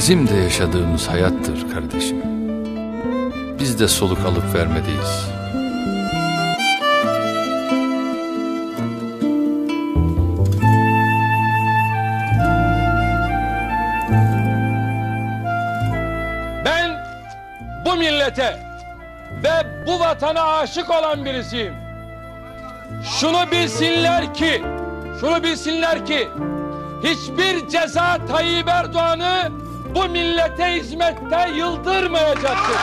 Bizim de yaşadığımız hayattır kardeşim. Biz de soluk alıp vermedeyiz. Ben bu millete ve bu vatana aşık olan birisiyim. Şunu bilsinler ki, şunu bilsinler ki hiçbir ceza Tayyip Erdoğan'ı bu millete hizmette yıldırmayacaktır.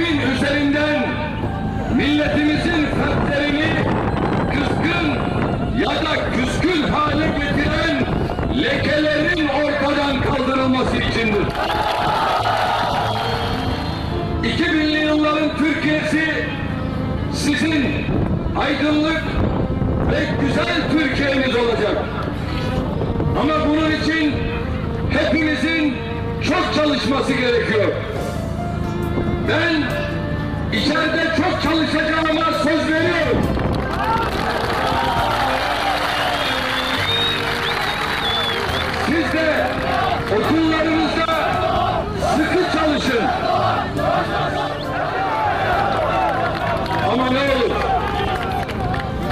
Devletimin üzerinden milletimizin fertlerini kızgın ya da küskün hale getiren lekelerin ortadan kaldırılması içindir. 2000'li yılların Türkiye'si sizin aydınlık ve güzel Türkiye'miz olacak. Ama bunun için hepimizin çok çalışması gerekiyor. Ben içeride çok çalışacağıma söz veriyorum. Siz de okullarınızda sıkı çalışın. Ama ne olur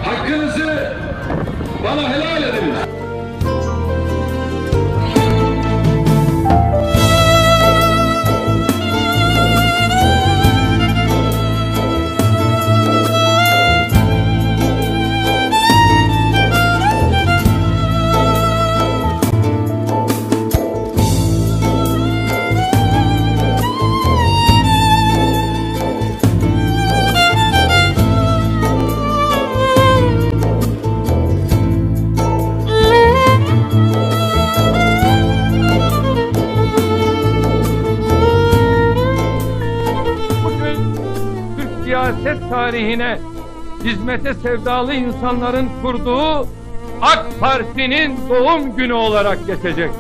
hakkınızı bana siyaset tarihine hizmete sevdalı insanların kurduğu AK Parti'nin doğum günü olarak geçecek.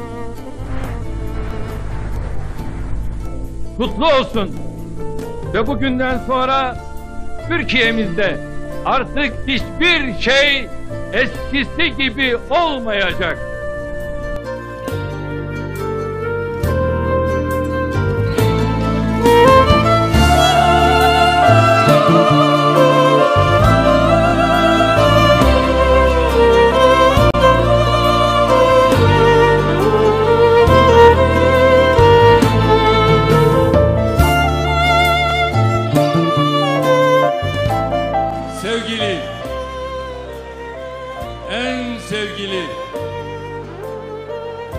Kutlu olsun. Ve bugünden sonra Türkiye'mizde artık hiçbir şey eskisi gibi olmayacak.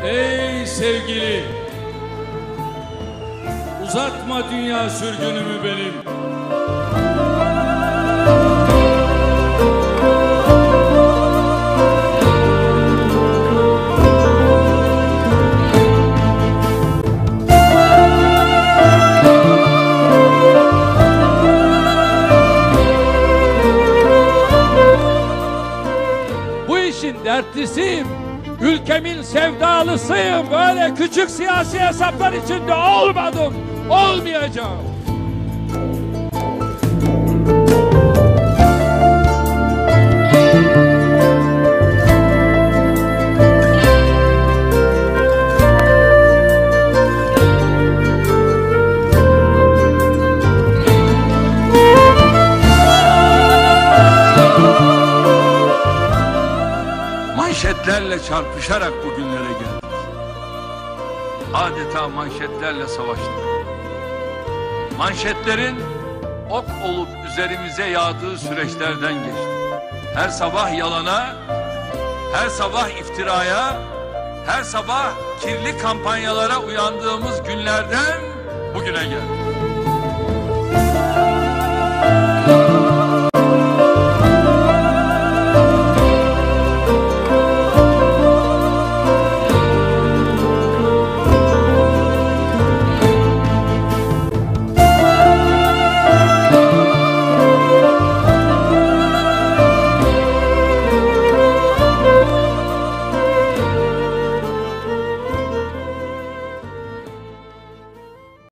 Ey sevgili, uzatma dünya sürgünümü benim. Bu işin dertlisiyim. Ülkemin sevdalısıyım. Böyle küçük siyasi hesaplar içinde olmadım. Olmayacağım. Manşetlerle çarpışarak bugünlere geldik. Adeta manşetlerle savaştık. Manşetlerin ok olup üzerimize yağdığı süreçlerden geçtik. Her sabah yalana, her sabah iftiraya, her sabah kirli kampanyalara uyandığımız günlerden bugüne geldik.